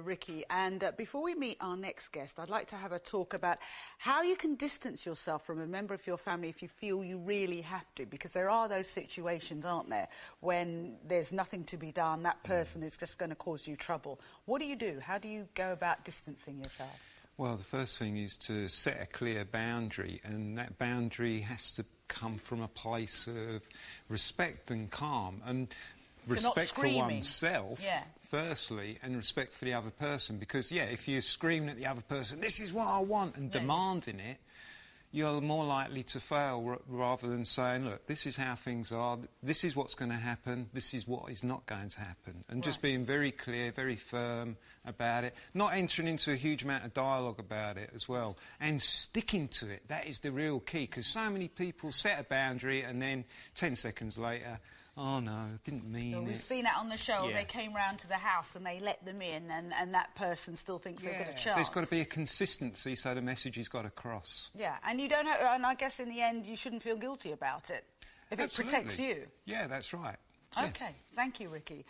Ricky, and uh, before we meet our next guest, I'd like to have a talk about how you can distance yourself from a member of your family if you feel you really have to, because there are those situations, aren't there, when there's nothing to be done, that person is just going to cause you trouble. What do you do? How do you go about distancing yourself? Well, the first thing is to set a clear boundary, and that boundary has to come from a place of respect and calm. And respect for oneself, yeah. Firstly, and respect for the other person. Because, yeah, if you're screaming at the other person, this is what I want, and yeah, demanding it, you're more likely to fail rather than saying, look, this is how things are, this is what's going to happen, this is what is not going to happen. And right. just being very clear, very firm about it, not entering into a huge amount of dialogue about it as well, and sticking to it. That is the real key, because so many people set a boundary and then 10 seconds later, oh no, I didn't mean well, we've it. seen it on the show. Yeah. They came round to the house and they let them in, and, and that person still thinks yeah. they've got a chance. There's got to be a consistency so the message has got across. Yeah, and you don't have, and I guess in the end you shouldn't feel guilty about it if Absolutely. it protects you. Yeah, that's right. Okay, thank you, Ricky.